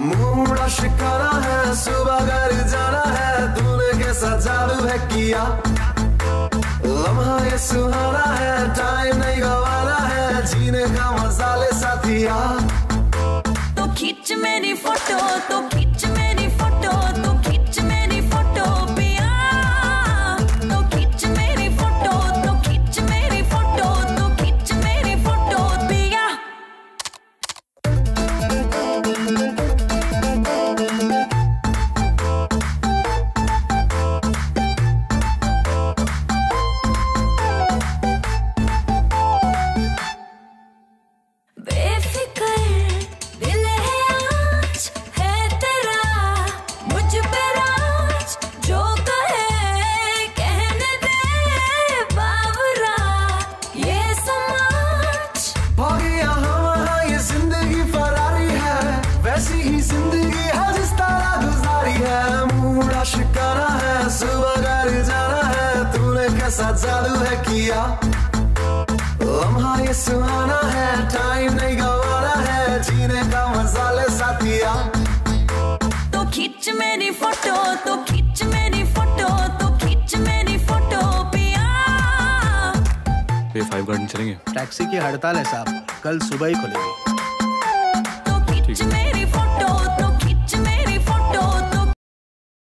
Mood shikara है, सुबह घर जाना है दूल्हे के साथ जादू है किया। लम्हा ये सुहाना है टाइम नहीं गवाना है, जीने का मज़ा ले साथिया। तो खींच मेरी फ़ोटो तो खीच ही ज़िंदगी है जिस तरह गुजारी है। मूडा शिकारा है सुबह घर जाना है। तूने कैसा जादू है किया? लम्हा ये सुहाना है टाइम नहीं गवाना है। जीने का मज़ा ले साथिया। तो खींच मेरी फ़ोटो तो खींच मेरी फ़ोटो तो खींच मेरी फ़ोटो पिया। ये फाइव गार्डन चलेंगे। टैक्सी की हड़ताल है साहब कल सुबह ही खुलेगी। तो खींच मेरी